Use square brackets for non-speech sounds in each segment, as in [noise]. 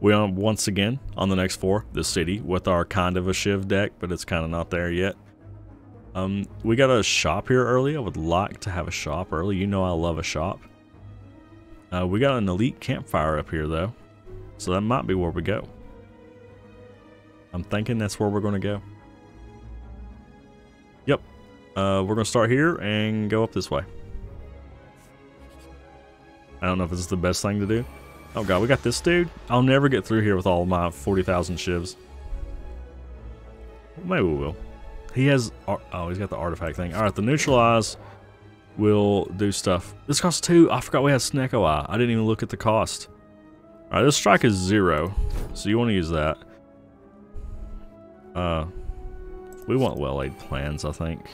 We are once again on the next floor, the city, with our kind of a Shiv deck, but it's kind of not there yet. Um, we got a shop here early. I would like to have a shop early. You know I love a shop. Uh, we got an elite campfire up here though, so that might be where we go. I'm thinking that's where we're going to go. Yep. Uh, we're going to start here and go up this way. I don't know if this is the best thing to do. Oh god, we got this dude? I'll never get through here with all my 40,000 shivs. Maybe we will. He has... Oh, he's got the artifact thing. Alright, the neutralize will do stuff. This costs two. I forgot we had Snecko Eye. I didn't even look at the cost. Alright, this strike is zero. So you want to use that. Uh, we want well-laid plans, I think.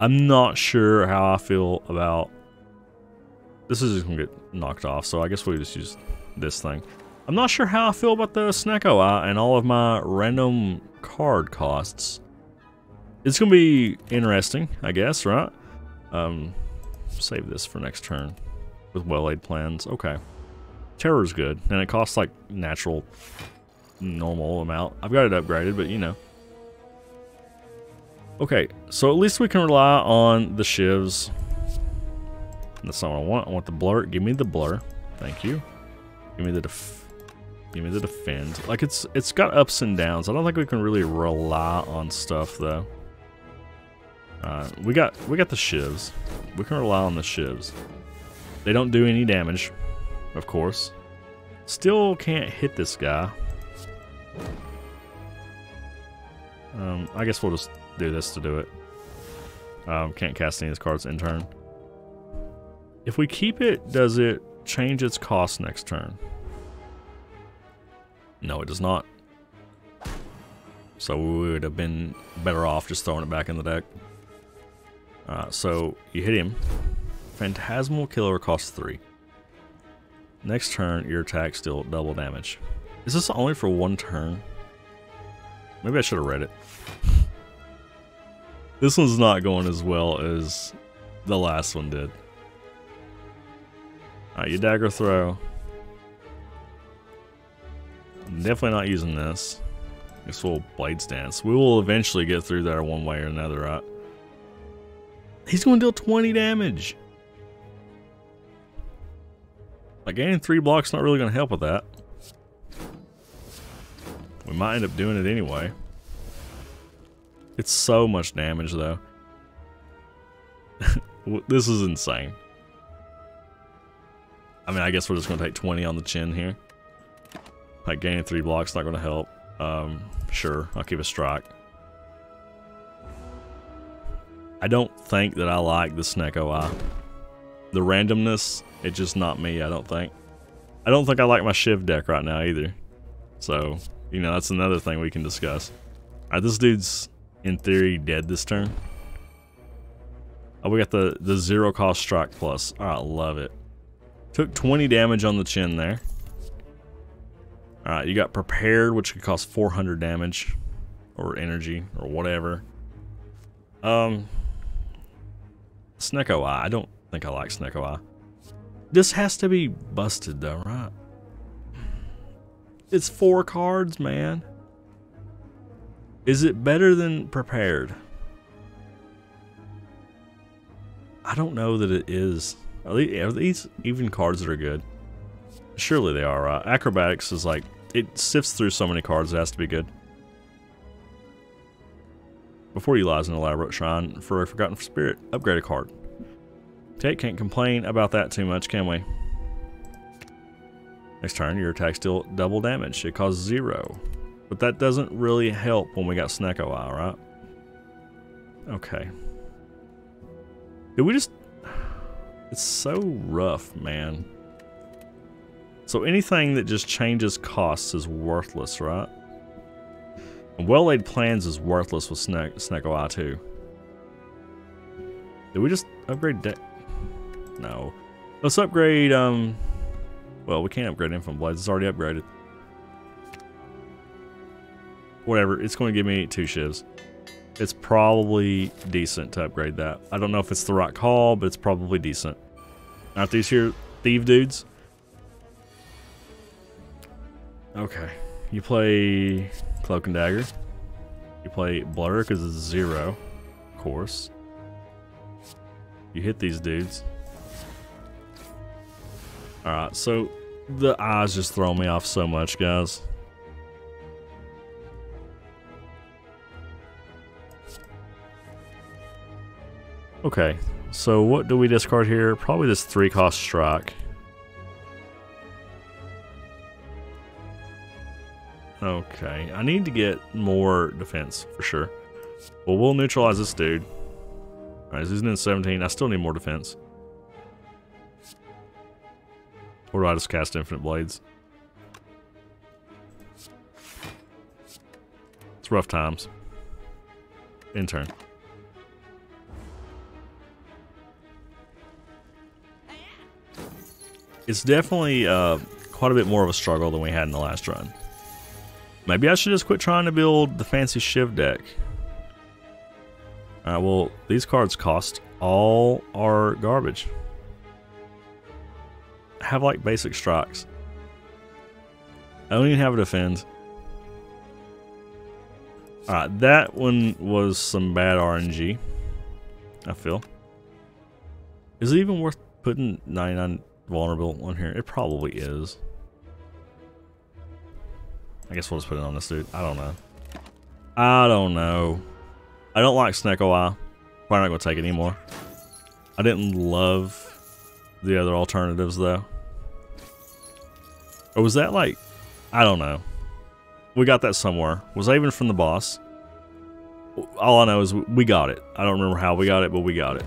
I'm not sure how I feel about this is just gonna get knocked off, so I guess we just use this thing. I'm not sure how I feel about the Snecko Eye and all of my random card costs. It's gonna be interesting, I guess, right? Um, save this for next turn with well-laid plans. Okay. Terror's good, and it costs like natural, normal amount. I've got it upgraded, but you know. Okay, so at least we can rely on the shivs that's not what I want. I want the blur. Give me the blur. Thank you. Give me the def give me the defend. Like it's it's got ups and downs. I don't think we can really rely on stuff though. Uh, we got we got the shivs. We can rely on the shivs. They don't do any damage, of course. Still can't hit this guy. Um, I guess we'll just do this to do it. Um, can't cast any of his cards in turn. If we keep it, does it change its cost next turn? No, it does not. So we would have been better off just throwing it back in the deck. Uh, so you hit him. Phantasmal Killer costs 3. Next turn, your attack still double damage. Is this only for one turn? Maybe I should have read it. [laughs] this one's not going as well as the last one did. Alright, you dagger throw. Definitely not using this. This will blade stance. We will eventually get through there one way or another, right? He's going to deal 20 damage. Like gaining three blocks not really going to help with that. We might end up doing it anyway. It's so much damage though. [laughs] this is insane. I mean, I guess we're just going to take 20 on the chin here. Like, gaining three blocks not going to help. Um, sure, I'll keep a strike. I don't think that I like the Snecko Eye. The randomness, it's just not me, I don't think. I don't think I like my Shiv deck right now either. So, you know, that's another thing we can discuss. Alright, this dude's, in theory, dead this turn. Oh, we got the, the zero cost strike plus. Alright, love it. Took 20 damage on the chin there. Alright, you got prepared, which could cost 400 damage. Or energy, or whatever. Um, Snecko Eye. I don't think I like Snecko Eye. This has to be busted though, right? It's four cards, man. Is it better than prepared? I don't know that it is. Are, are these even cards that are good? Surely they are. Uh, acrobatics is like, it sifts through so many cards, it has to be good. Before you lies an elaborate shrine for a forgotten spirit, upgrade a card. Tate can't complain about that too much, can we? Next turn, your attack still double damage. It causes zero. But that doesn't really help when we got Snecko Eye, right? Okay. Did we just it's so rough, man. So anything that just changes costs is worthless, right? And well-laid plans is worthless with Snack Snecko too. Did we just upgrade deck? No. Let's upgrade, um... Well, we can't upgrade Infinite Blades. It's already upgraded. Whatever. It's going to give me two shivs it's probably decent to upgrade that. I don't know if it's the right call, but it's probably decent. Not these here thief dudes. Okay. You play Cloak and Dagger. You play Blur because it's zero, of course. You hit these dudes. Alright, so the eyes just throw me off so much, guys. Okay, so what do we discard here? Probably this three cost strike. Okay, I need to get more defense for sure. Well, we'll neutralize this dude. Alright, he's in 17. I still need more defense. Or do I just cast Infinite Blades? It's rough times. In turn. It's definitely uh, quite a bit more of a struggle than we had in the last run. Maybe I should just quit trying to build the fancy Shiv deck. Alright, well, these cards cost all our garbage. have like basic strikes. I don't even have a defend. Alright, that one was some bad RNG. I feel. Is it even worth putting 99 vulnerable on here? It probably is. I guess we'll just put it on this dude. I don't know. I don't know. I don't like Snecko Eye. Probably not going to take it anymore. I didn't love the other alternatives though. Or was that like, I don't know. We got that somewhere. Was that even from the boss? All I know is we got it. I don't remember how we got it, but we got it.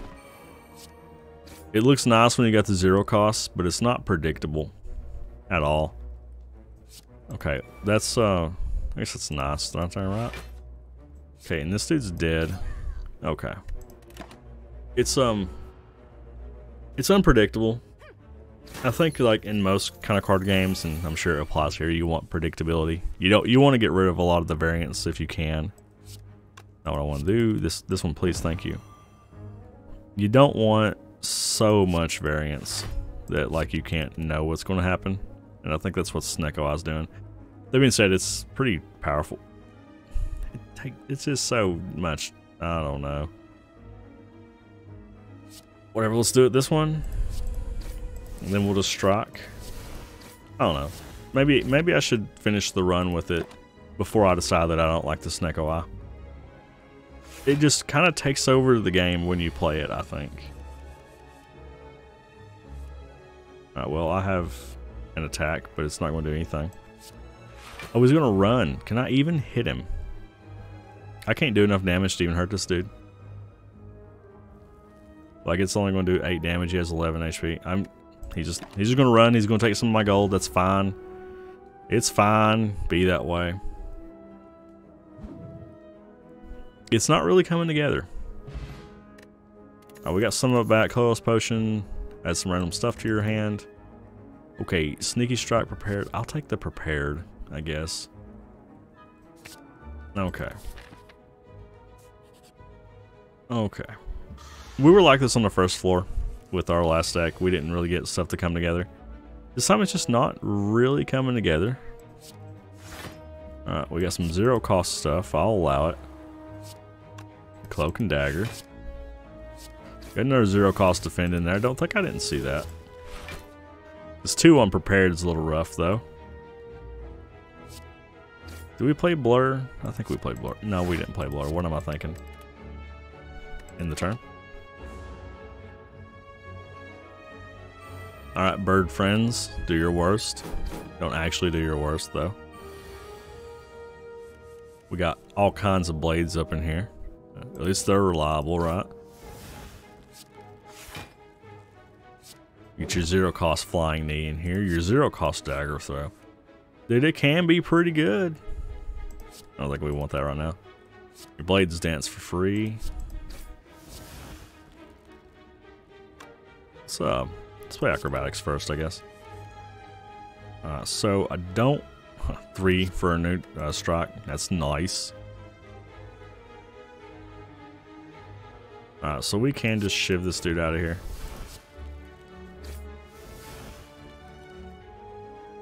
It looks nice when you got the zero costs, but it's not predictable at all. Okay, that's, uh, I guess that's nice, not that right? Okay, and this dude's dead. Okay. It's, um, it's unpredictable. I think like in most kind of card games, and I'm sure it applies here, you want predictability. You don't you want to get rid of a lot of the variance if you can. Not what I want to do. This this one, please, thank you. You don't want so much variance that like you can't know what's going to happen, and I think that's what Snecko is doing. That being said, it's pretty powerful. It take, it's just so much. I don't know. Whatever, let's do it this one. And then we'll just strike. I don't know. Maybe maybe I should finish the run with it before I decide that I don't like the Snecko Eye. It just kind of takes over the game when you play it, I think. Alright, well, I have an attack, but it's not going to do anything. Oh, he's going to run. Can I even hit him? I can't do enough damage to even hurt this dude. Like it's only going to do 8 damage. He has 11 HP. I'm He's just he's just gonna run. He's gonna take some of my gold. That's fine. It's fine. Be that way. It's not really coming together. Oh, we got some of it back. Colorless potion. Add some random stuff to your hand. Okay, sneaky strike prepared. I'll take the prepared, I guess. Okay. Okay. We were like this on the first floor with our last deck. We didn't really get stuff to come together. This time it's just not really coming together. Alright, we got some zero cost stuff. I'll allow it. Cloak and dagger. Got another zero cost defend in there. I don't think I didn't see that. This two unprepared is a little rough though. Do we play Blur? I think we played Blur. No, we didn't play Blur. What am I thinking? In the turn? Alright, bird friends, do your worst. Don't actually do your worst, though. We got all kinds of blades up in here. At least they're reliable, right? Get your zero cost flying knee in here, your zero cost dagger throw. Dude, it can be pretty good. I don't think we want that right now. Your blades dance for free. So, uh, Let's play acrobatics first, I guess. Uh, so I don't... Three for a new uh, strike. That's nice. Uh, so we can just shiv this dude out of here.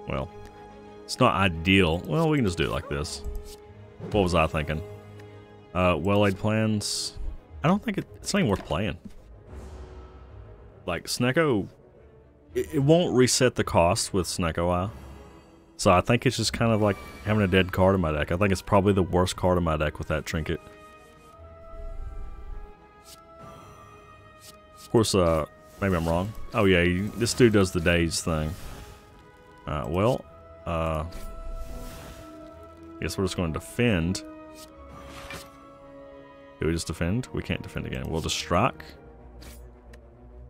Well, It's not ideal. Well, we can just do it like this. What was I thinking? Uh, well-laid plans. I don't think it, it's not even worth playing. Like, Snecko... it, it won't reset the cost with Snecko Eye. So I think it's just kind of like having a dead card in my deck. I think it's probably the worst card in my deck with that trinket. Of course, uh, maybe I'm wrong. Oh yeah, you, this dude does the days thing. Uh, well, uh, guess we're just going to defend. Do we just defend? We can't defend again. We'll just strike.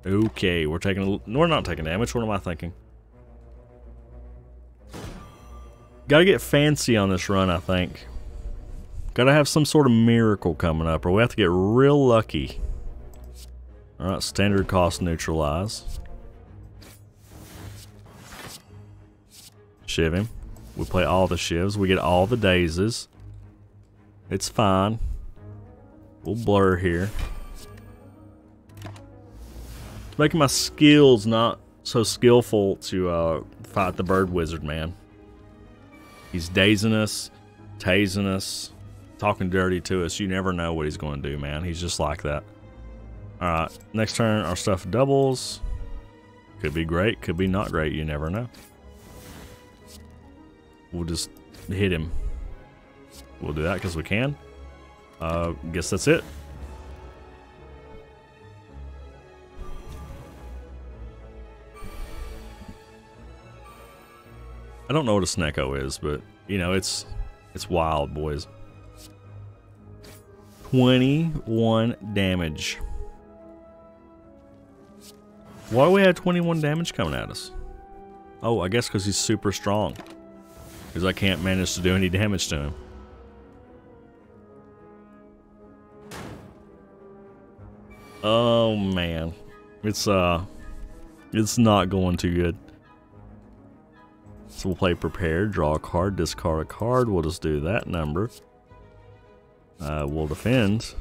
Okay, we're taking. We're not taking damage. What am I thinking? Gotta get fancy on this run, I think. Gotta have some sort of miracle coming up, or we have to get real lucky. Alright, standard cost neutralize. Shiv him. We play all the shivs. We get all the dazes. It's fine. We'll blur here. It's making my skills not so skillful to uh, fight the bird wizard, man. He's dazing us, tasing us, talking dirty to us. You never know what he's going to do, man. He's just like that. Alright, next turn our stuff doubles. Could be great, could be not great, you never know. We'll just hit him. We'll do that because we can. Uh, guess that's it. I don't know what a Snecko is, but you know, it's it's wild, boys. 21 damage. Why do we have 21 damage coming at us? Oh, I guess because he's super strong. Because I can't manage to do any damage to him. Oh man. It's uh it's not going too good. So we'll play prepared, draw a card, discard a card. We'll just do that number. Uh, we'll defend.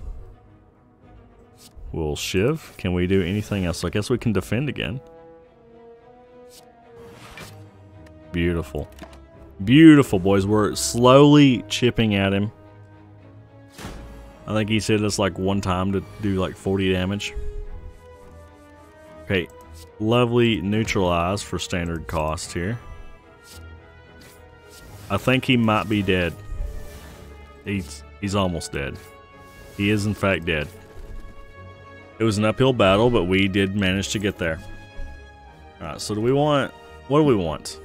We'll shiv. Can we do anything else? I guess we can defend again. Beautiful. Beautiful, boys. We're slowly chipping at him. I think he said us like one time to do like 40 damage. Okay. Lovely neutralize for standard cost here. I think he might be dead. He's he's almost dead. He is in fact dead. It was an uphill battle, but we did manage to get there. Alright, so do we want what do we want?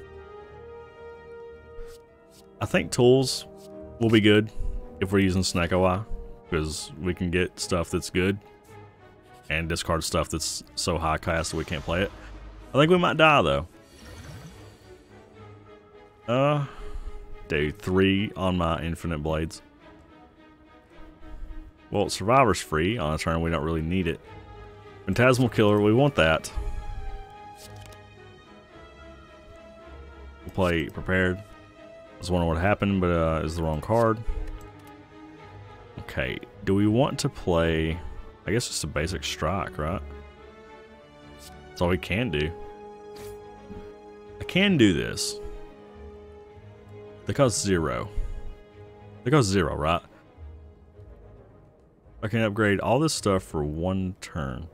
I think tools will be good if we're using Snecko Eye, because we can get stuff that's good and discard stuff that's so high cast that we can't play it. I think we might die though. Uh do three on my infinite blades. Well, Survivor's free on a turn. We don't really need it. Phantasmal Killer, we want that. We'll play Prepared. Was wondering what happened, but uh, is the wrong card. Okay, do we want to play... I guess just a basic strike, right? That's all we can do. I can do this. They cost zero. They cost zero, right? I can upgrade all this stuff for one turn.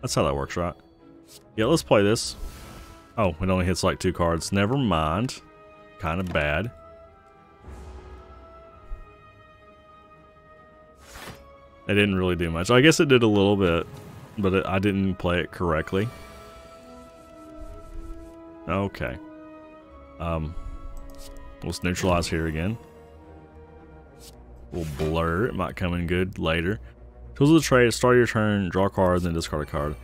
That's how that works, right? Yeah, let's play this. Oh, it only hits like two cards. Never mind. Kind of bad. It didn't really do much. I guess it did a little bit, but it, I didn't play it correctly. Okay. Um, let's neutralize here again. We'll blur. It might come in good later. Tools of the trade. Start your turn. Draw a card, then discard a card.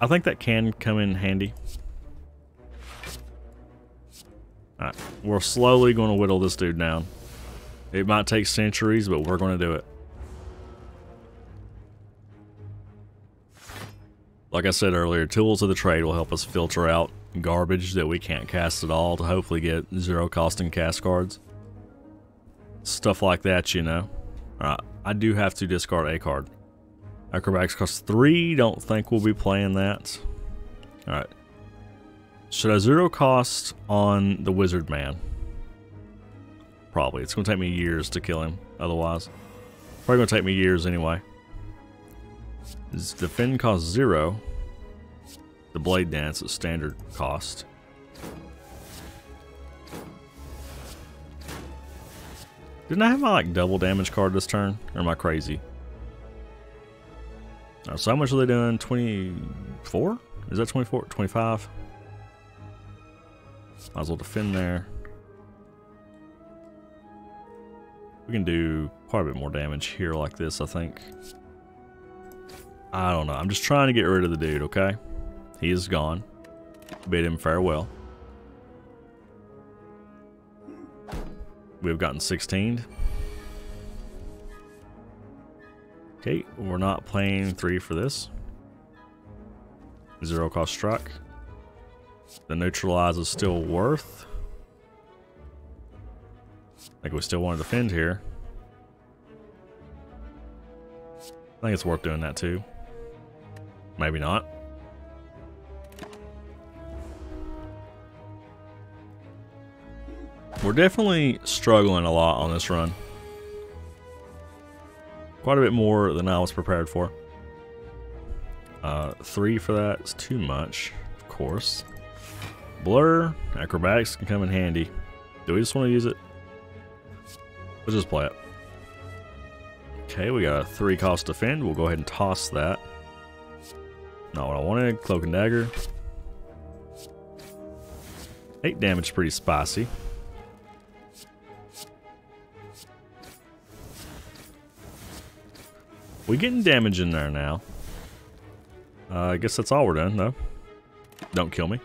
I think that can come in handy. We're slowly going to whittle this dude down. It might take centuries, but we're going to do it. Like I said earlier, tools of the trade will help us filter out garbage that we can't cast at all to hopefully get zero costing cast cards. Stuff like that, you know. Alright, I do have to discard a card. Acrobatics costs three. Don't think we'll be playing that. Alright. Should I zero cost on the wizard man? Probably. It's going to take me years to kill him otherwise. Probably going to take me years anyway. Does defend cost zero? The blade dance is standard cost. Didn't I have my like double damage card this turn? Or am I crazy? Right, so how much are they doing? 24? Is that 24? 25? Might as well defend there. We can do quite a bit more damage here like this, I think. I don't know. I'm just trying to get rid of the dude, okay? He is gone. Bid him farewell. We've gotten 16. Okay, we're not playing three for this. Zero cost struck. The neutralize is still worth. I think we still want to defend here. I think it's worth doing that too. Maybe not. We're definitely struggling a lot on this run. Quite a bit more than I was prepared for. Uh, three for that is too much, of course. Blur, acrobatics can come in handy. Do we just want to use it? Let's just play it. Okay, we got a three cost defend. We'll go ahead and toss that. Not what I wanted. Cloak and dagger. Eight damage, pretty spicy. We getting damage in there now. Uh, I guess that's all we're done, though. Don't kill me.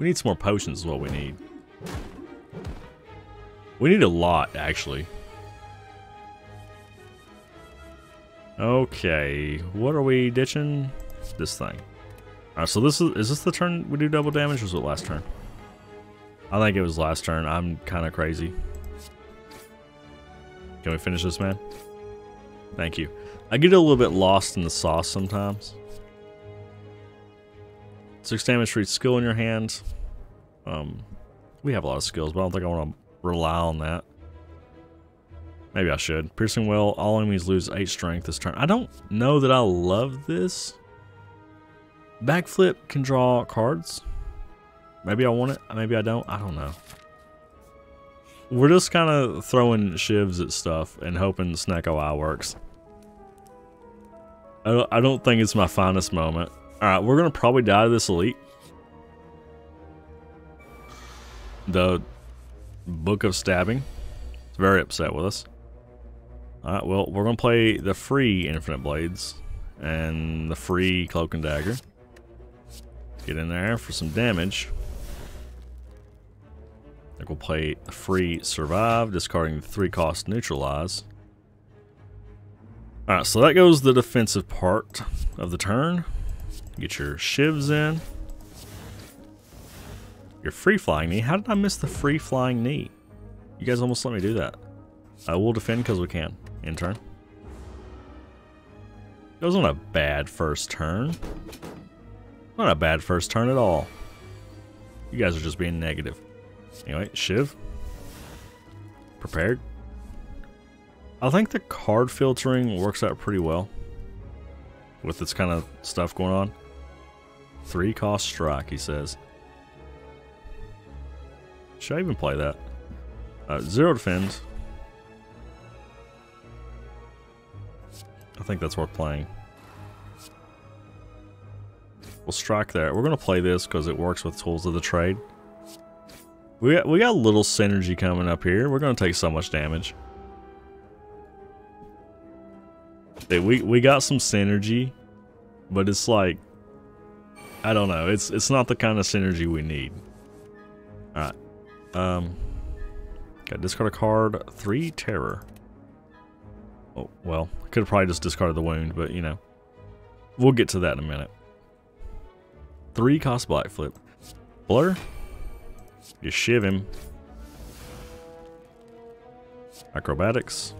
We need some more potions is what we need. We need a lot, actually. Okay, what are we ditching? This thing. Alright, so this is, is this the turn we do double damage or was it last turn? I think it was last turn. I'm kind of crazy. Can we finish this, man? Thank you. I get a little bit lost in the sauce sometimes. Six damage for each skill in your hand. Um, we have a lot of skills, but I don't think I want to rely on that. Maybe I should. Piercing Wail, all enemies lose 8 strength this turn. I don't know that I love this. Backflip can draw cards. Maybe I want it, maybe I don't. I don't know. We're just kind of throwing shivs at stuff and hoping Snecko Eye works. I don't think it's my finest moment. Alright, we're to probably die to this elite. The Book of Stabbing. It's very upset with us. Alright, well, we're to play the free Infinite Blades and the free Cloak and Dagger. Get in there for some damage think we'll play the free survive, discarding the three cost neutralize. Alright, so that goes the defensive part of the turn. Get your shivs in. Your free flying knee. How did I miss the free flying knee? You guys almost let me do that. I will defend because we can. In turn. It wasn't a bad first turn. Not a bad first turn at all. You guys are just being negative. Anyway, Shiv. Prepared. I think the card filtering works out pretty well. With this kind of stuff going on. Three cost strike, he says. Should I even play that? Uh, zero defend. I think that's worth playing. We'll strike there. We're going to play this because it works with Tools of the Trade. We got, we got a little synergy coming up here. We're going to take so much damage. We, we got some synergy, but it's like, I don't know. It's it's not the kind of synergy we need. Alright. Um, got discard a card. Three terror. Oh, well, I could have probably just discarded the wound, but you know. We'll get to that in a minute. Three cost backflip. Blur. You shiv him. Acrobatics.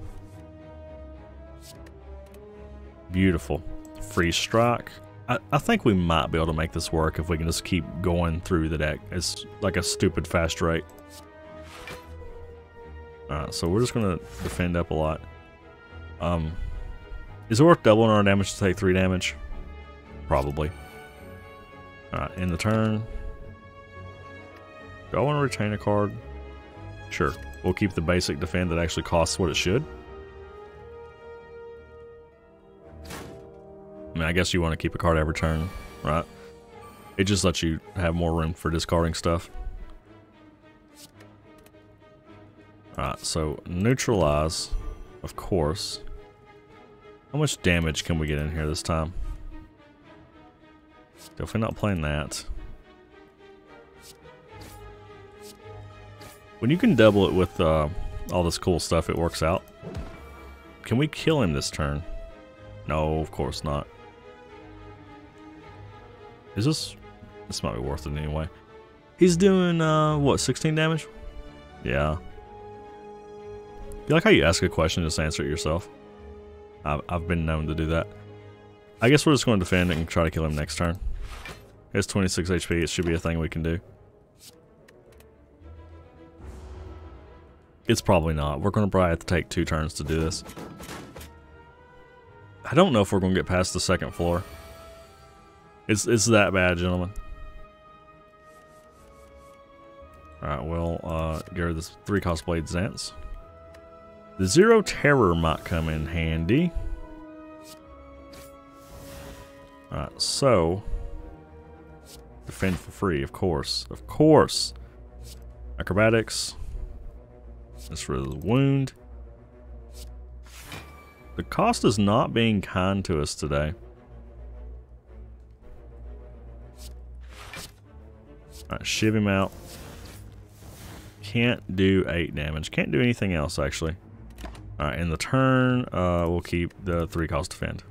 Beautiful. Free strike. I, think we might be able to make this work if we can just keep going through the deck. It's like a stupid fast rate. Alright, so we're just gonna defend up a lot. Um, is it worth doubling our damage to take 3 damage? Probably. Alright, in the turn. Do I want to retain a card? Sure. We'll keep the basic defend that actually costs what it should. Mean, I guess you want to keep a card every turn, right? It just lets you have more room for discarding stuff. Alright, so neutralize, of course. How much damage can we get in here this time? Definitely not playing that. When you can double it with uh, all this cool stuff, it works out. Can we kill him this turn? No, of course not. Is this... This might be worth it anyway. He's doing, uh, what, 16 damage? Yeah. You like how you ask a question just answer it yourself? I've, I've been known to do that. I guess we're just going to defend and try to kill him next turn. It's 26 HP. It should be a thing we can do. It's probably not. We're going to probably have to take two turns to do this. I don't know if we're going to get past the second floor. It's, it's that bad, gentlemen. Alright, well, uh, get rid of this three cost blade dance. The Zero Terror might come in handy. Alright, so... Defend for free, of course. Of course! Acrobatics. That's for the wound. The cost is not being kind to us today. Alright, shiv him out. Can't do 8 damage. Can't do anything else, actually. Alright, in the turn, uh, we'll keep the 3 cost defend.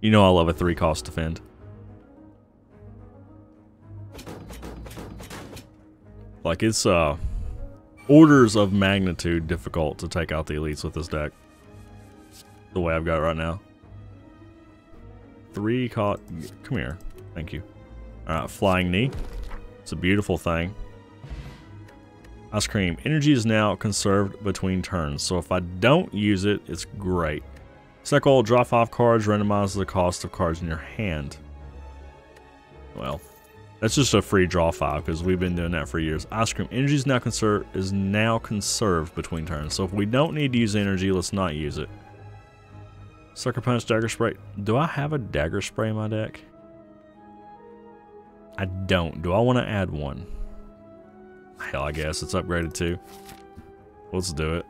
You know I love a 3 cost defend. Like, it's, uh, orders of magnitude difficult to take out the elites with this deck. The way I've got it right now. Three caught. Come here. Thank you. Alright, flying knee. It's a beautiful thing. Ice cream. Energy is now conserved between turns, so if I don't use it, it's great. Second, draw five cards, randomize the cost of cards in your hand. Well, that's just a free draw five because we've been doing that for years. Ice cream energy is now conserved is now conserved between turns. So if we don't need to use energy, let's not use it. Sucker punch, dagger spray. Do I have a dagger spray in my deck? I don't. Do I want to add one? Hell, I guess it's upgraded too. Let's do it.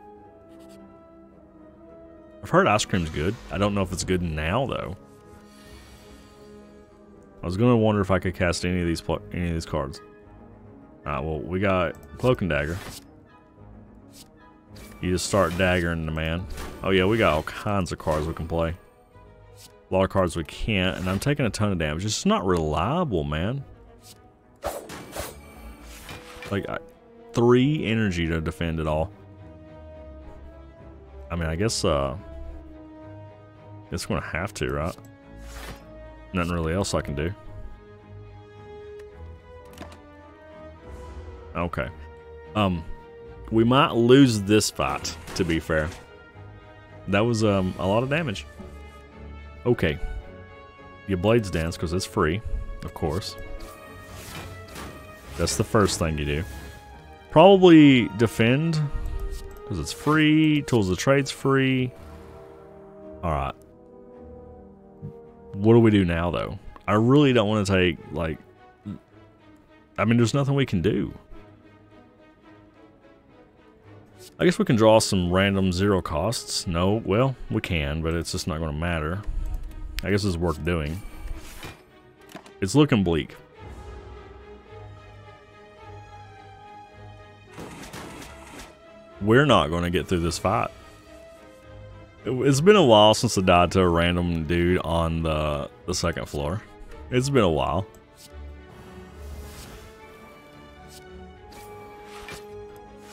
I've heard ice cream's good. I don't know if it's good now though. I was gonna wonder if I could cast any of these any of these cards. Alright, well, we got Cloak and Dagger. You just start daggering the man. Oh yeah, we got all kinds of cards we can play. A lot of cards we can't, and I'm taking a ton of damage. It's not reliable, man. Like, three energy to defend it all. I mean, I guess, uh... It's gonna have to, right? Nothing really else I can do. Okay. Um, we might lose this fight, to be fair. That was um, a lot of damage. Okay. Your blades dance, because it's free, of course. That's the first thing you do. Probably defend, because it's free. Tools of Trade's free. Alright what do we do now, though? I really don't want to take, like... I mean, there's nothing we can do. I guess we can draw some random zero costs. No, well, we can, but it's just not going to matter. I guess it's worth doing. It's looking bleak. We're not going to get through this fight. It's been a while since I died to a random dude on the, the second floor. It's been a while.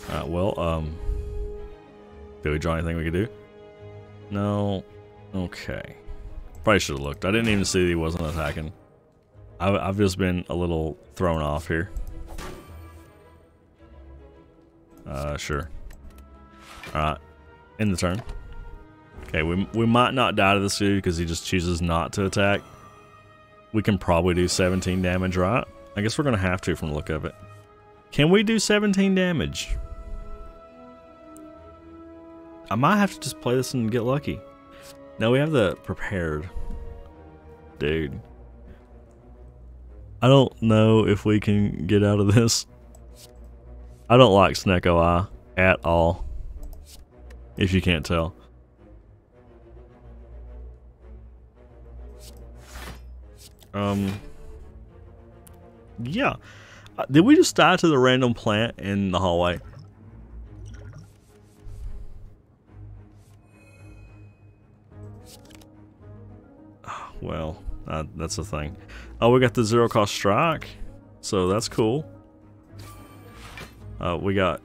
Alright, well, um... Did we draw anything we could do? No. Okay. Probably should have looked. I didn't even see he wasn't attacking. I, I've just been a little thrown off here. Uh, sure. Alright. In the turn. Okay, we, we might not die to this dude because he just chooses not to attack. We can probably do 17 damage, right? I guess we're going to have to from the look of it. Can we do 17 damage? I might have to just play this and get lucky. No, we have the prepared. Dude. I don't know if we can get out of this. I don't like Snecko Eye at all. If you can't tell. Um. Yeah. Uh, did we just die to the random plant in the hallway? Well, uh, that's the thing. Oh, we got the zero cost strike. So that's cool. Uh, we got...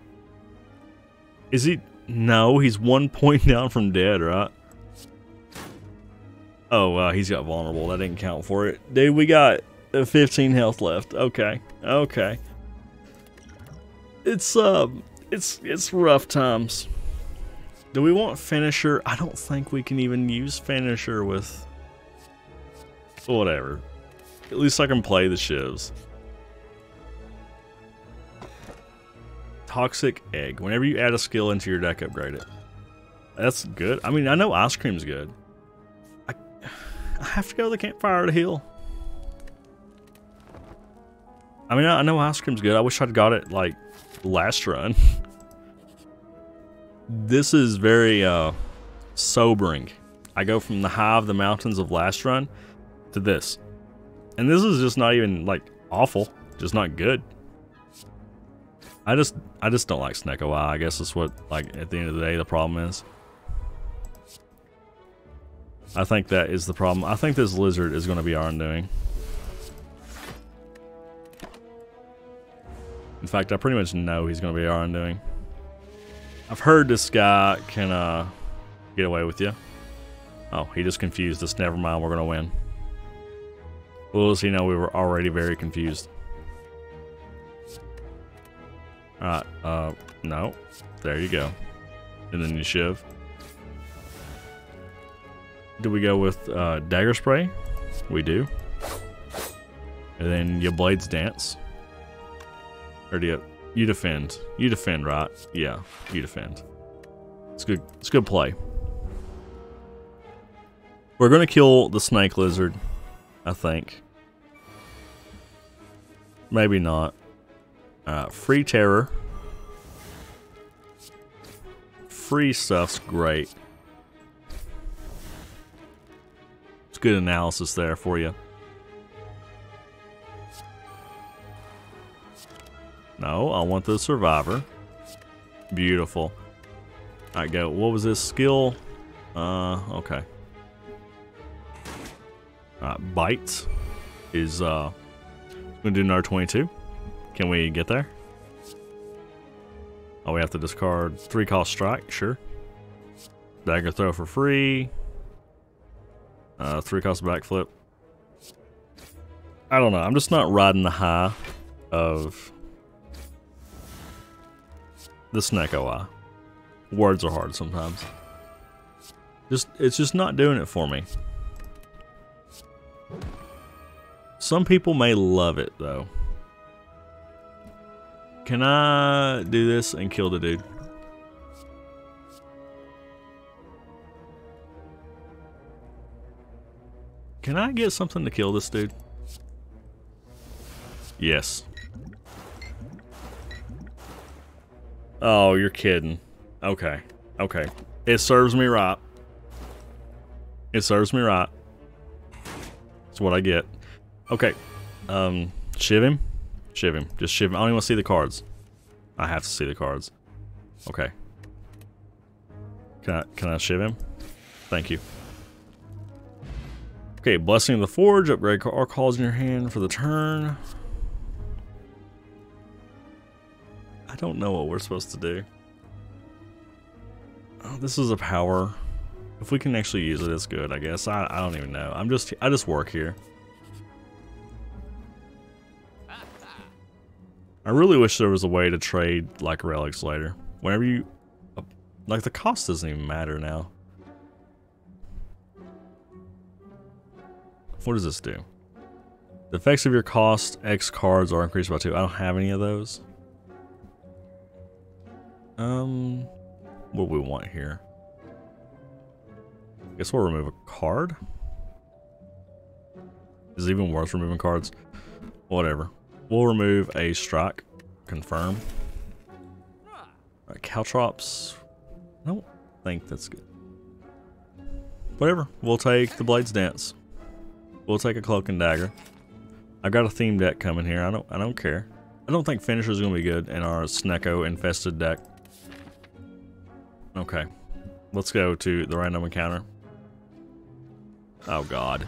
Is he... No, he's one point [laughs] down from dead, right? Oh, uh, he's got vulnerable. That didn't count for it. Dude, we got 15 health left. Okay. Okay. It's, uh, it's, it's rough times. Do we want finisher? I don't think we can even use finisher with... Whatever. At least I can play the shivs. Toxic egg. Whenever you add a skill into your deck, upgrade it. That's good. I mean, I know ice cream's good. I have to go to the campfire to heal. I mean, I know ice cream's good. I wish I'd got it, like, last run. [laughs] this is very, uh, sobering. I go from the high of the mountains of last run to this. And this is just not even, like, awful. Just not good. I just, I just don't like Snecko Eye. I guess that's what, like, at the end of the day, the problem is. I think that is the problem. I think this lizard is going to be our undoing. In fact, I pretty much know he's going to be our undoing. I've heard this guy can uh, get away with you. Oh, he just confused us. Never mind, we're going to win. Little does he know we were already very confused. Alright, uh, no. There you go. And then you shiv. Do we go with uh, Dagger Spray? We do. And then your Blades Dance. Or do you... You defend. You defend, right? Yeah, you defend. It's good. It's good play. We're gonna kill the snake lizard, I think. Maybe not. Uh, free terror. Free stuff's great. It's good analysis there for you. No, I want the survivor. Beautiful. Alright, go. What was this skill? Uh, okay. Alright, bites is, uh, gonna do another 22. Can we get there? Oh, we have to discard three cost strike, sure. Dagger throw for free. Uh, three cost backflip. I don't know. I'm just not riding the high of the Snecko Eye. Words are hard sometimes. Just It's just not doing it for me. Some people may love it, though. Can I do this and kill the dude? Can I get something to kill this dude? Yes. Oh, you're kidding. Okay. Okay. It serves me right. It serves me right. That's what I get. Okay. Um, shiv him? Shiv him. Just shiv him. I don't even want to see the cards. I have to see the cards. Okay. Can I, can I shiv him? Thank you. Okay, Blessing of the Forge, upgrade our calls in your hand for the turn. I don't know what we're supposed to do. Oh, this is a power. If we can actually use it, it's good, I guess. I, I don't even know. I'm just, I just work here. I really wish there was a way to trade like relics later. Whenever you, like the cost doesn't even matter now. What does this do? The effects of your cost X cards are increased by two. I don't have any of those. Um, what do we want here? I Guess we'll remove a card. Is it even worth removing cards? Whatever. We'll remove a strike. Confirm. Right, Caltrops. I don't think that's good. Whatever. We'll take the Blades Dance. We'll take a Cloak and Dagger. I've got a theme deck coming here. I don't I don't care. I don't think Finisher's gonna be good in our Snecko infested deck. Okay. Let's go to the random encounter. Oh god.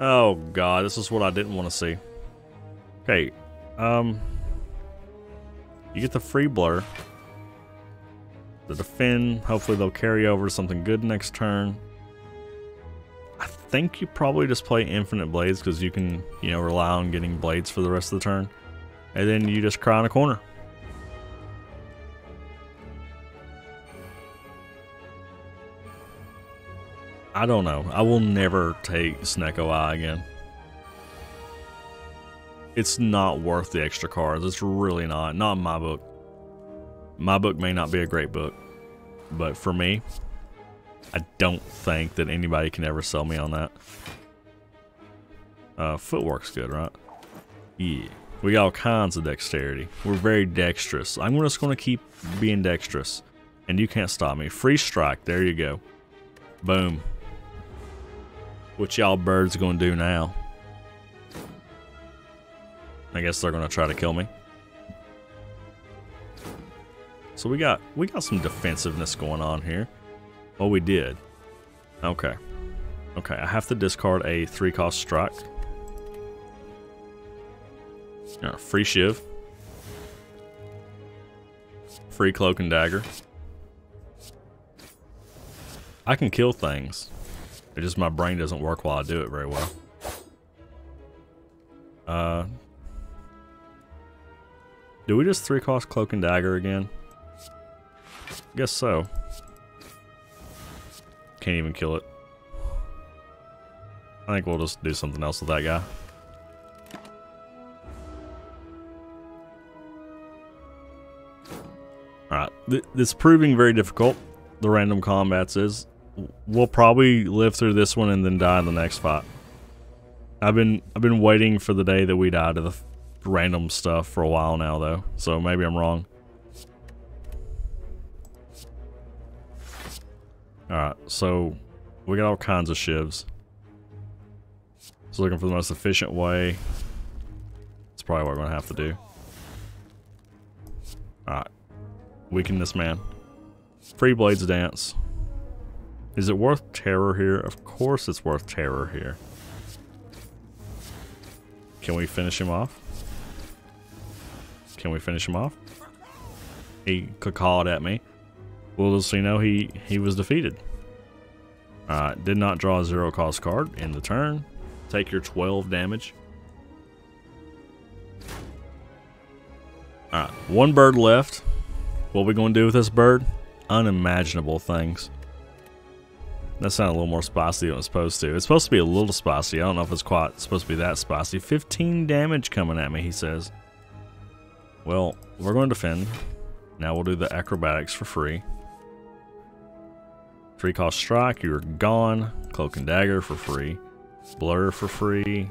Oh god, this is what I didn't want to see. Okay, um... You get the free blur. The defend, hopefully they'll carry over something good next turn. I think you probably just play infinite blades because you can, you know, rely on getting blades for the rest of the turn. And then you just cry in a corner. I don't know. I will never take Snecko Eye again. It's not worth the extra cards. It's really not. Not my book. My book may not be a great book. But for me, I don't think that anybody can ever sell me on that. Uh, footwork's good, right? Yeah. We got all kinds of dexterity. We're very dexterous. I'm just going to keep being dexterous. And you can't stop me. Free strike. There you go. Boom. What y'all birds gonna do now? I guess they're gonna try to kill me. So we got we got some defensiveness going on here. Oh, we did. Okay. Okay, I have to discard a three cost strike. Free shiv. Free cloak and dagger. I can kill things. It just my brain doesn't work while I do it very well. Uh, do we just three cost cloak and dagger again? Guess so. Can't even kill it. I think we'll just do something else with that guy. Alright, th this proving very difficult. The random combats is we'll probably live through this one and then die in the next fight. I've been I've been waiting for the day that we die to the random stuff for a while now though, so maybe I'm wrong. Alright, so we got all kinds of shivs. Just looking for the most efficient way. That's probably what we're gonna have to do. Alright. Weaken this man. Free Blades Dance. Is it worth terror here? Of course it's worth terror here. Can we finish him off? Can we finish him off? He called at me. Well, so you know he, he was defeated. Uh, did not draw a zero cost card in the turn. Take your 12 damage. Alright, one bird left. What we going to do with this bird? Unimaginable things. That sounded a little more spicy than it was supposed to. It's supposed to be a little spicy. I don't know if it's quite supposed to be that spicy. 15 damage coming at me, he says. Well, we're going to defend. Now we'll do the acrobatics for free. Free cost strike, you're gone. Cloak and dagger for free. Blur for free.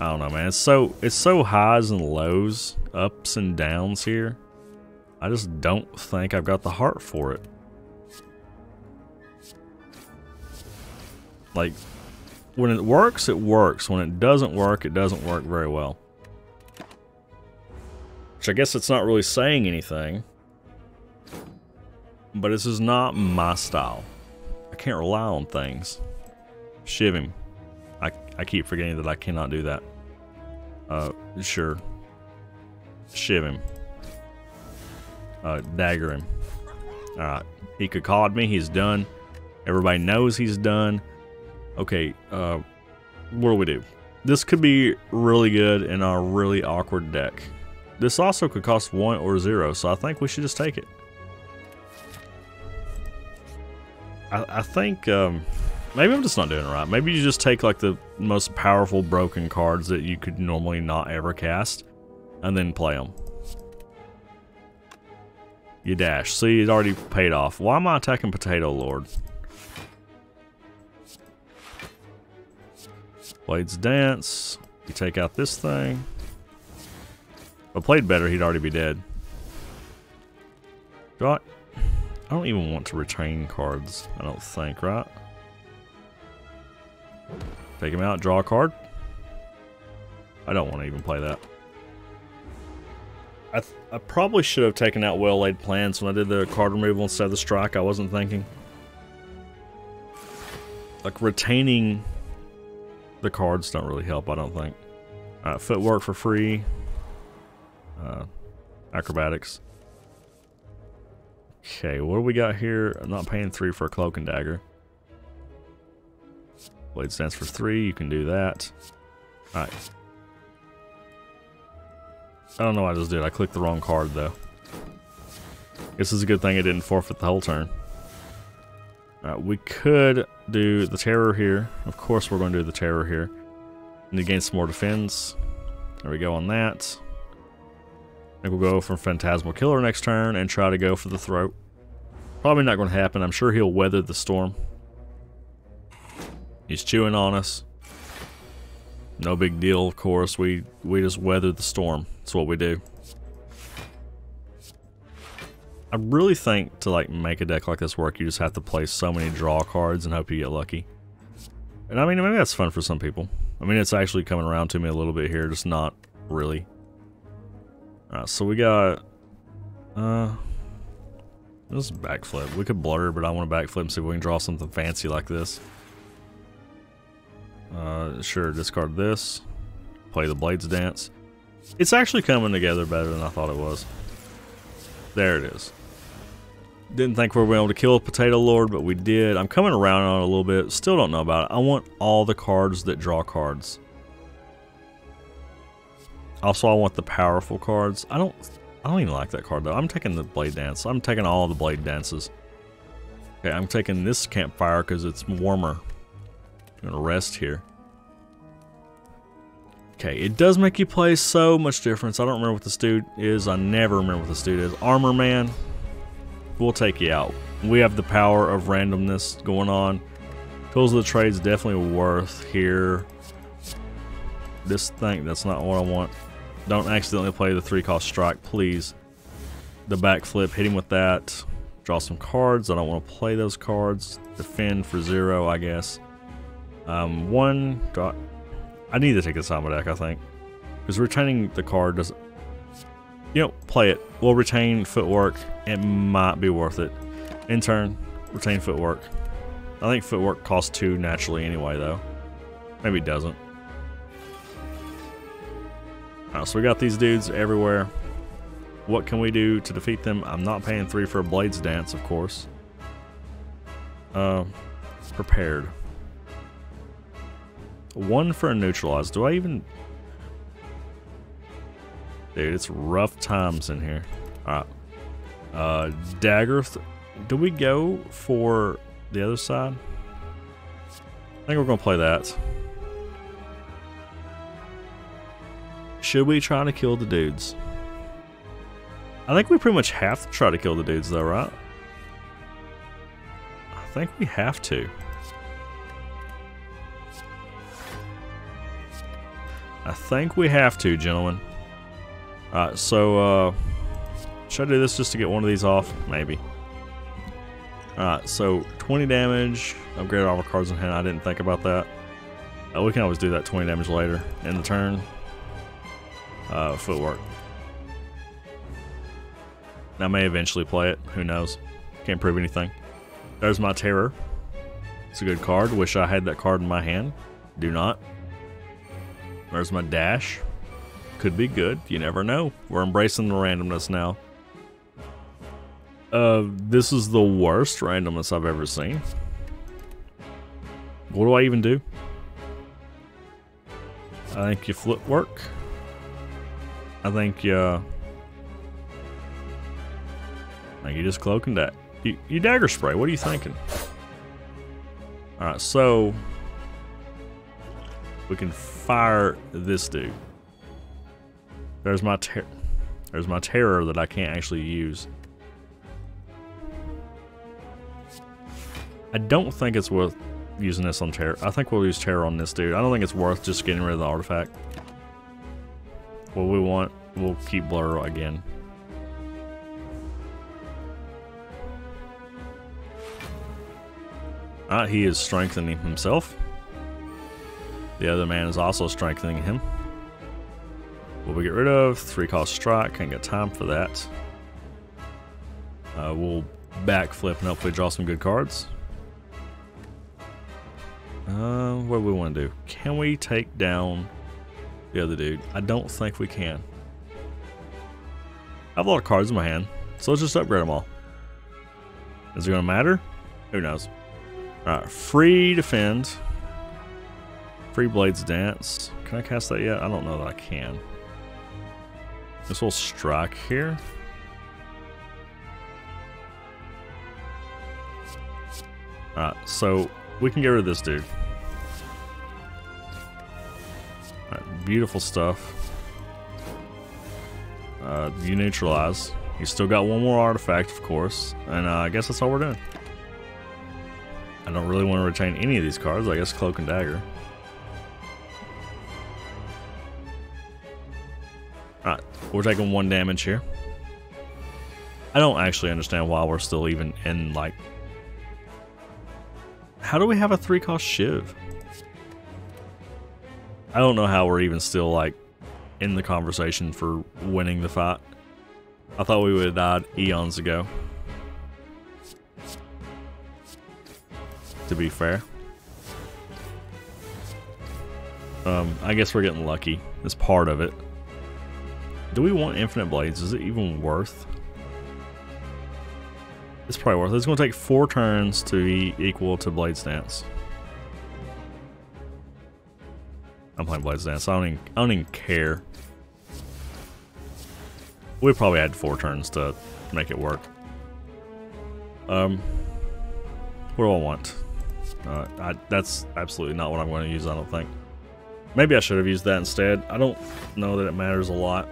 I don't know, man. It's so it's so highs and lows, ups and downs here. I just don't think I've got the heart for it. Like, when it works, it works. When it doesn't work, it doesn't work very well. Which I guess it's not really saying anything. But this is not my style. I can't rely on things. Shiv him. I, I keep forgetting that I cannot do that. Uh, sure. Shiv him. Uh, dagger him. Alright. He could call me. He's done. Everybody knows he's done. Okay, uh, what do we do? This could be really good in a really awkward deck. This also could cost 1 or 0, so I think we should just take it. I, I think, um, maybe I'm just not doing it right. Maybe you just take like the most powerful broken cards that you could normally not ever cast, and then play them. You dash. See, it already paid off. Why am I attacking Potato Lord? Blades Dance. You take out this thing. If I played better, he'd already be dead. Do I? I don't even want to retain cards, I don't think, right? Take him out, draw a card. I don't want to even play that. I, I probably should have taken out well-laid plans when I did the card removal instead of the strike. I wasn't thinking. Like, retaining the cards don't really help, I don't think. footwork for free. Uh, acrobatics. Okay, what do we got here? I'm not paying three for a cloak and dagger. Blades Dance for three, you can do that. Alright. I don't know what I just did. I clicked the wrong card though. This is a good thing I didn't forfeit the whole turn. Alright, we could do the terror here. Of course we're going to do the terror here. Need to gain some more defense. There we go on that. I think we'll go for Phantasmal Killer next turn and try to go for the throat. Probably not going to happen. I'm sure he'll weather the storm. He's chewing on us. No big deal, of course. We we just weather the storm. That's what we do. I really think to like make a deck like this work, you just have to play so many draw cards and hope you get lucky. And I mean, maybe that's fun for some people. I mean, it's actually coming around to me a little bit here, just not really. Alright, so we got... Uh... This is backflip. We could blur, but I want to backflip and see if we can draw something fancy like this. Uh, sure, discard this. Play the Blades Dance. It's actually coming together better than I thought it was. There it is. Didn't think we were able to kill Potato Lord, but we did. I'm coming around on it a little bit. Still don't know about it. I want all the cards that draw cards. Also, I want the powerful cards. I don't I don't even like that card though. I'm taking the Blade Dance. I'm taking all the Blade Dances. Okay, I'm taking this Campfire because it's warmer. I'm gonna rest here. Okay, it does make you play so much difference. I don't remember what this dude is. I never remember what this dude is. Armor Man, we'll take you out. We have the power of randomness going on. Tools of the Trade's definitely worth here. This thing, that's not what I want. Don't accidentally play the three cost strike, please. The backflip, hit him with that. Draw some cards. I don't want to play those cards. Defend for zero, I guess. Um, one, got, I need to take of my deck, I think. Because retaining the card doesn't... You know, play it. We'll retain footwork. It might be worth it. In turn, retain footwork. I think footwork costs two naturally anyway, though. Maybe it doesn't. Alright, so we got these dudes everywhere. What can we do to defeat them? I'm not paying three for a Blades Dance, of course. Uh, prepared. One for a neutralize. Do I even... Dude, it's rough times in here. Alright. Uh, dagger. Do we go for the other side? I think we're going to play that. Should we try to kill the dudes? I think we pretty much have to try to kill the dudes though, right? I think we have to. I think we have to, gentlemen. Alright, so, uh, should I do this just to get one of these off? Maybe. Alright, so 20 damage, upgrade all our cards in hand. I didn't think about that. Uh, we can always do that 20 damage later in the turn. Uh, footwork. I may eventually play it. Who knows? Can't prove anything. There's my terror. It's a good card. Wish I had that card in my hand. Do not. There's my dash. Could be good. You never know. We're embracing the randomness now. Uh, this is the worst randomness I've ever seen. What do I even do? I think you flip work. I think. Uh, I think you just cloak and that. You, you dagger spray. What are you thinking? All right, so we can fire this dude. There's my ter there's my terror that I can't actually use. I don't think it's worth using this on terror. I think we'll use terror on this dude. I don't think it's worth just getting rid of the artifact. What we want, we'll keep blur again. Ah, he is strengthening himself. The other man is also strengthening him. What we get rid of? Three cost strike. Can't get time for that. Uh, we'll backflip and hopefully draw some good cards. Uh, what do we want to do? Can we take down the other dude? I don't think we can. I have a lot of cards in my hand, so let's just upgrade them all. Is it going to matter? Who knows? Alright, free defend. Free blades dance. Can I cast that yet? I don't know that I can. This will strike here. Alright, so we can get rid of this dude. Beautiful stuff. Uh, you neutralize. You still got one more artifact, of course. And uh, I guess that's all we're doing. I don't really want to retain any of these cards. I guess Cloak and Dagger. Alright, we're taking one damage here. I don't actually understand why we're still even in, like... How do we have a three-cost Shiv? I don't know how we're even still, like, in the conversation for winning the fight. I thought we would have died eons ago. To be fair. Um, I guess we're getting lucky. It's part of it. Do we want infinite blades? Is it even worth? It's probably worth it. It's going to take four turns to be equal to blade Dance. I'm playing Blades Dance. I don't even, I don't even care. We probably had four turns to make it work. Um, what do I want? Uh, I, that's absolutely not what I'm going to use, I don't think. Maybe I should have used that instead. I don't know that it matters a lot.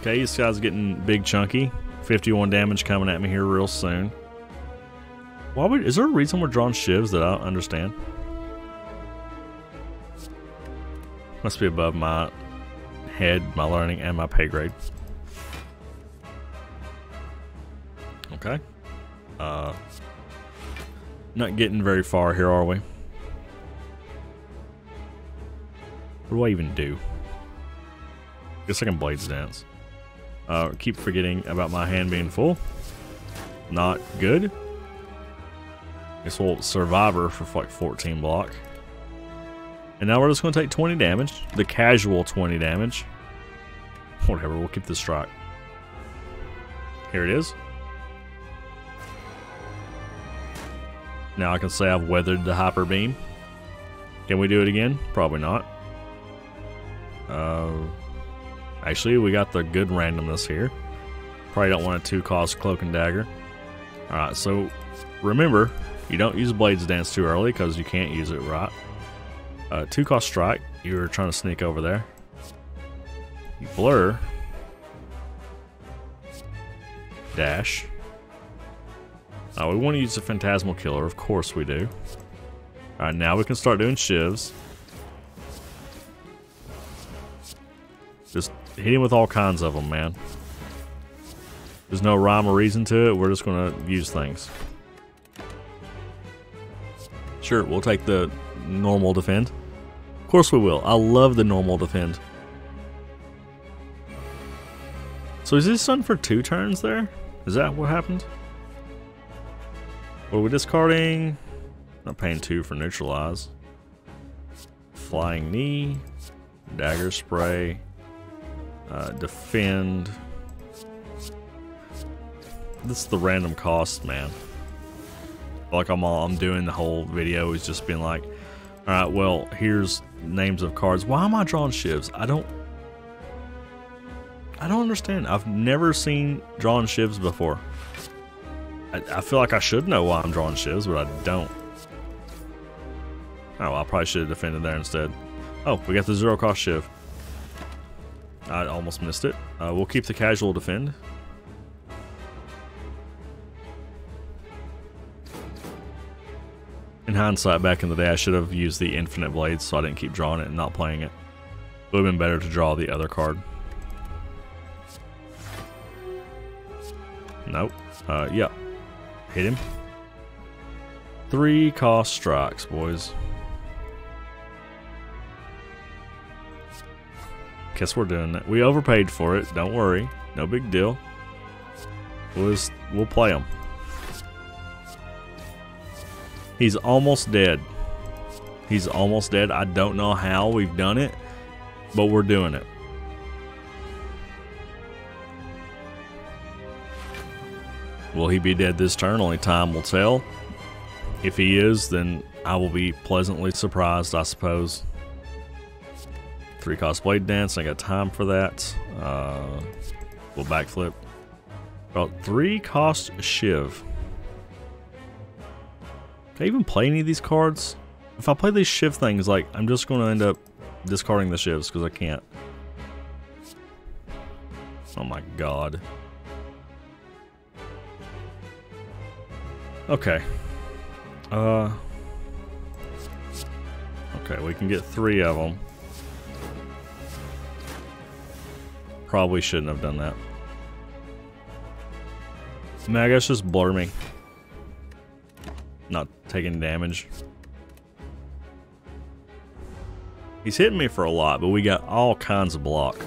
Okay, this guy's getting big chunky. 51 damage coming at me here real soon. Why would, is there a reason we're drawing shivs that I don't understand? Must be above my head, my learning, and my pay grade. Okay. Uh, not getting very far here, are we? What do I even do? Guess I can Blades Dance. Uh, keep forgetting about my hand being full. Not good. This will Survivor for like 14 block. And now we're just going to take 20 damage. The casual 20 damage. Whatever, we'll keep this strike. Here it is. Now I can say I've weathered the Hyper Beam. Can we do it again? Probably not. Uh, actually, we got the good randomness here. Probably don't want a two cost Cloak and Dagger. Alright, so remember, you don't use Blades Dance too early because you can't use it right. Uh, two cost Strike, you were trying to sneak over there. You blur. Dash. Uh, we want to use the Phantasmal Killer, of course we do. Alright, now we can start doing shivs. Just hit him with all kinds of them, man. There's no rhyme or reason to it, we're just going to use things. Sure, we'll take the normal defend. Of course we will. I love the normal defend. So is this done for two turns there? Is that what happened? What are we discarding? Not paying two for neutralize. Flying knee, dagger spray, uh, defend. This is the random cost, man. Like I'm all I'm doing the whole video is just being like, Alright, well, here's names of cards. Why am I drawing shivs? I don't... I don't understand. I've never seen drawn shivs before. I, I feel like I should know why I'm drawing shivs, but I don't. Oh, well, I probably should have defended there instead. Oh, we got the zero cost shiv. I almost missed it. Uh, we'll keep the casual defend. In hindsight, back in the day, I should have used the infinite blades so I didn't keep drawing it and not playing it. It would have been better to draw the other card. Nope. Uh, yep. Hit him. Three cost strikes, boys. Guess we're doing that. We overpaid for it. Don't worry. No big deal. We'll, just, we'll play him. He's almost dead. He's almost dead. I don't know how we've done it, but we're doing it. Will he be dead this turn? Only time will tell. If he is, then I will be pleasantly surprised, I suppose. Three cost blade dance. I got time for that. Uh, we'll backflip. About three cost shiv. Can I even play any of these cards? If I play these shiv things, like, I'm just going to end up discarding the shivs because I can't. Oh my god. Okay. Uh. Okay, we can get three of them. Probably shouldn't have done that. Man, I guess just blur me. Not taking damage. He's hitting me for a lot, but we got all kinds of block.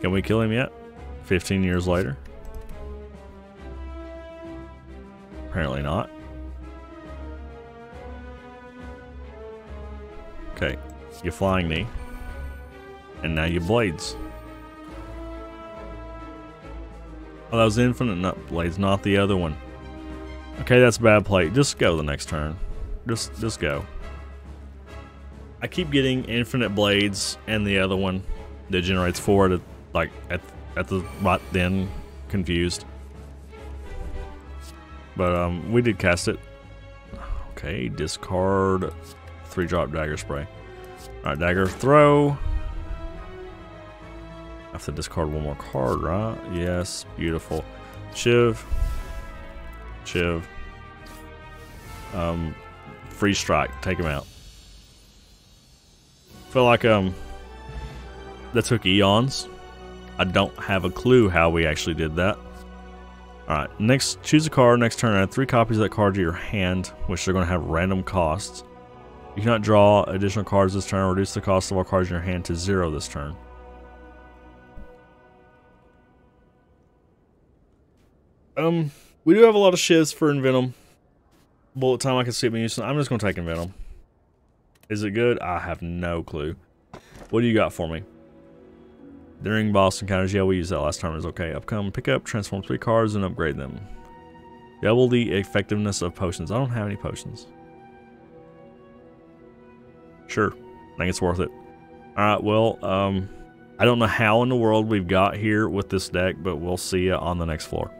Can we kill him yet? 15 years later? Apparently not. Okay, you flying knee. And now you blades. Oh, that was infinite blades, not the other one. Okay, that's a bad play. Just go the next turn. Just just go. I keep getting infinite blades and the other one that generates four to like at at the right then confused. But um we did cast it. Okay, discard three drop dagger spray. Alright, dagger throw. Have to discard one more card, right? Yes, beautiful. Shiv. Shiv. Um, free strike. Take him out. Feel like um, that took eons. I don't have a clue how we actually did that. Alright, next, choose a card. Next turn, add three copies of that card to your hand, which are going to have random costs. You cannot draw additional cards this turn. Reduce the cost of all cards in your hand to zero this turn. Um, we do have a lot of shivs for Envenom. Bullet time I can see it being used. I'm just going to take Envenom. Is it good? I have no clue. What do you got for me? During boss encounters, yeah, we used that last time. Is okay. Upcome, pick up, transform three cards, and upgrade them. Double the effectiveness of potions. I don't have any potions. Sure. I think it's worth it. Alright, well, um, I don't know how in the world we've got here with this deck, but we'll see you on the next floor.